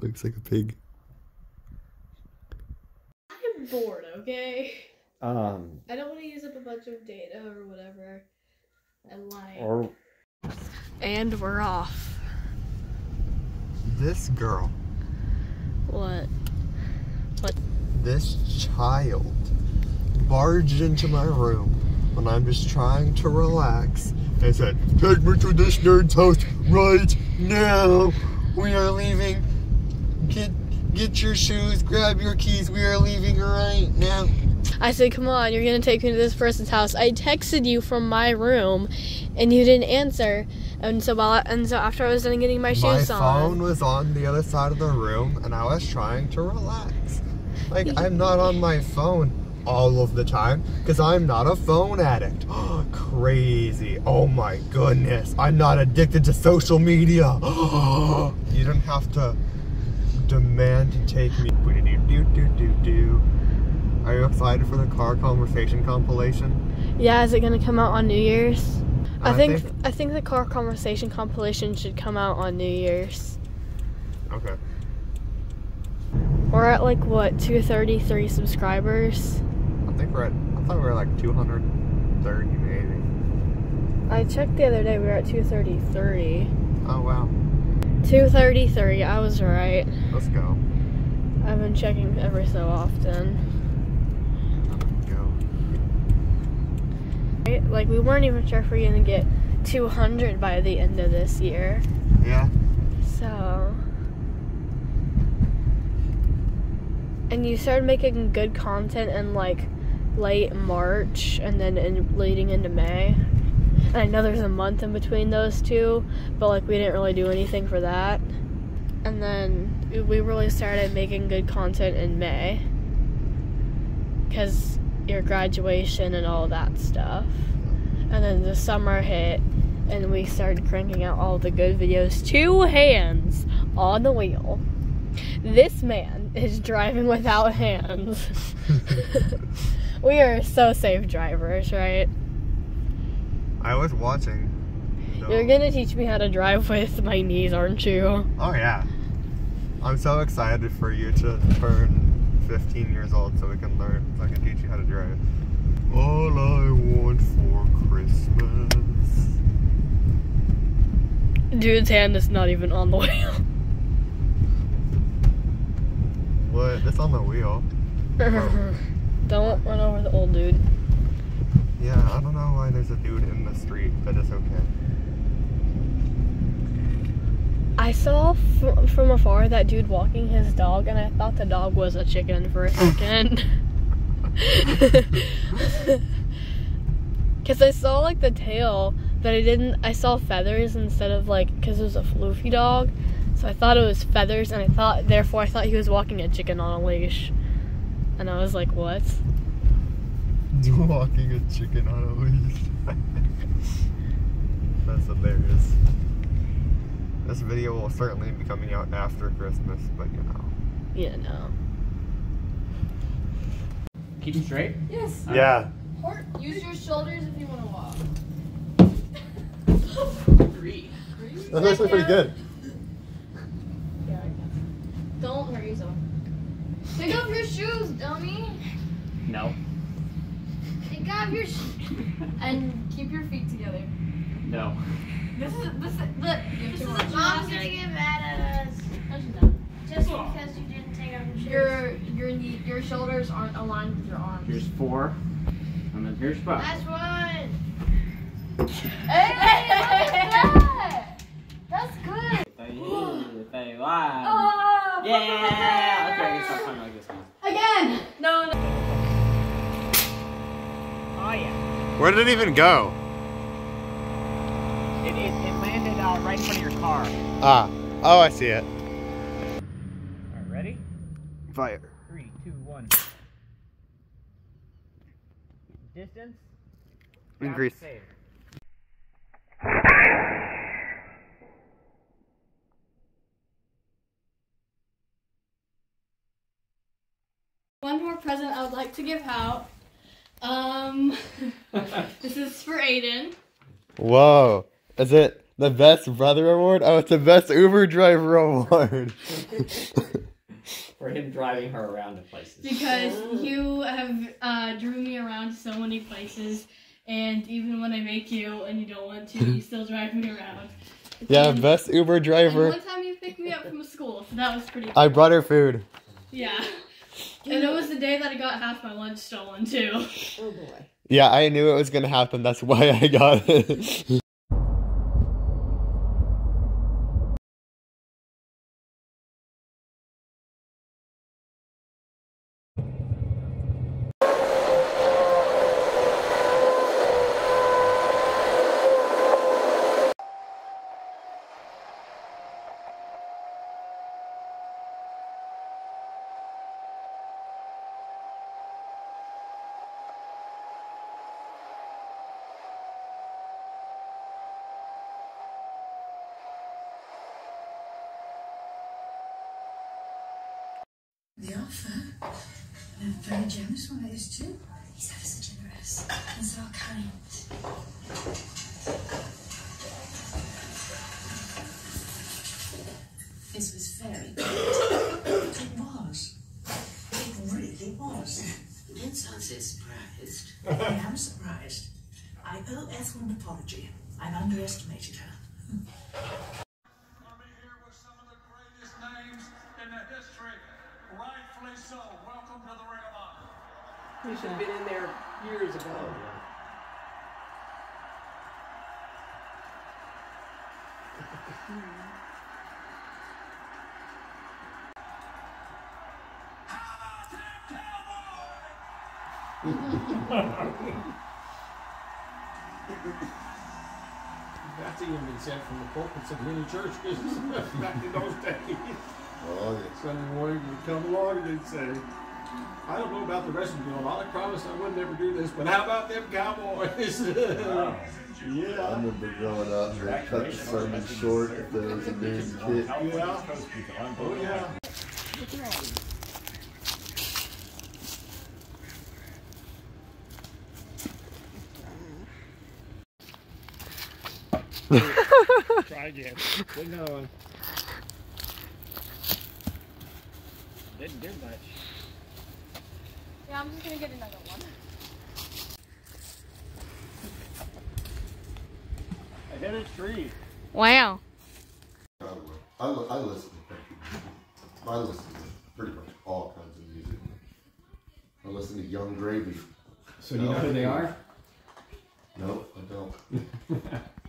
Looks like a pig. I'm bored, okay? Um, I don't want to use up a bunch of data or whatever. I lied. or And we're off. This girl, What? What? this child, barged into my room when I'm just trying to relax and said, Take me to this nerd's house right now. We are leaving. Get your shoes, grab your keys. We are leaving right now. I said, come on, you're gonna take me to this person's house. I texted you from my room, and you didn't answer. And so while and so after I was done getting my shoes My shoes phone on, was on the other side of the room and I was trying to relax. Like, I'm not on my phone all of the time because I'm not a phone addict. Oh, Crazy. Oh my goodness. I'm not addicted to social media. you don't have to demand to take me. Are you excited for the car conversation compilation? yeah, is it gonna come out on New Year's? I, I think, think- I think the car conversation compilation should come out on New Year's. Okay. We're at like what 233 subscribers. I think we're at, I thought we were like 230 maybe. I checked the other day. We were at 233. Oh wow. 233. I was right. Let's go. I've been checking every so often. Go. Right? Like we weren't even sure if we are gonna get 200 by the end of this year. Yeah. So. And you started making good content in like late March and then in, leading into May. And I know there's a month in between those two, but like we didn't really do anything for that. And then we really started making good content in May. Because your graduation and all that stuff. And then the summer hit and we started cranking out all the good videos. Two hands on the wheel. This man is driving without hands. we are so safe drivers, right? Was watching. the- You're gonna teach me how to drive with my knees, aren't you? Oh yeah. I'm so excited for you to turn 15 years old so we can learn, so I can teach you how to drive. All I want for Christmas. Dude's hand is not even on the wheel. What? That's on the wheel. Oh. Don't run over the old dude. Yeah, I don't know why there's a dude in the street, but it's okay. I saw from afar that dude walking his dog, and I thought the dog was a chicken for a second. Because I saw like the tail, but I didn't. I saw feathers instead of like, because it was a floofy dog. So I thought it was feathers, and I thought, therefore, I thought he was walking a chicken on a leash. And I was like, what? Walking a chicken on a leash. That's hilarious. This video will certainly be coming out after Christmas, but you know. Yeah, no. keep them straight. Yes. Yeah. Or use your shoulders if you want to walk. Three. That's actually pretty good. Yeah, Don't hurt yourself. Take off your shoes, dummy. No. Take off your sh- and keep your feet together. No. This is this is look. This is a Mom's gymnastic. gonna get mad at us No, she's not. just because you didn't take off your shoes. Your your your shoulders aren't aligned with your arms. Here's four. And then here's five. That's one. Hey, look at that. That's good. Three, three, one. Oh, Yeah. Okay, I can stop talking like this now. Again. No, no. Yeah. Where did it even go? It, it, it landed uh, right in front of your car. Ah. Oh, I see it. Alright, ready? Fire. Three, two, one. Distance. Increase. Save. One more present I would like to give out. Um, this is for Aiden. Whoa. Is it The best brother award? Oh, it's the best Uber driver award. For him driving her around to places. Because you have uh, drew me around to so many places, and even when I make you and you don't want to, you still drive me around. yeah, And- best Uber And driver. one time you picked me up from school, so that was pretty. I brought her food. Yeah. And it was the day that I got half my lunch stolen too. Oh boy. Yeah, I knew it was gonna happen. That's why I got it. The offer, and a very generous one it is too. He's ever so generous and so kind. This was very good. It was. It really was. You don't sound so surprised. I am surprised. I owe Ethel an apology. I've underestimated her. Gonna be here with some of the greatest names in the history. Rightfully so. Welcome to the Ring of Honor. We should have been in there years ago. Oh, That's even been said from the pulpits of many churches back in those days. Oh, yeah. Sunday morning would come along and they'd say, I don't know about the rest of you, I promised I would never do this, but how about them cowboys? I yeah. remember growing up, they cut the sermon short if there was a new kid. Yeah. Oh, yeah. Try again. Good going. Didn't do much. Yeah, I'm just gonna get another one. I hit a tree. Wow. I, li- I listen to I listen to pretty much all kinds of music. I listen to Yung Gravy. So do you know who they are? No, I don't.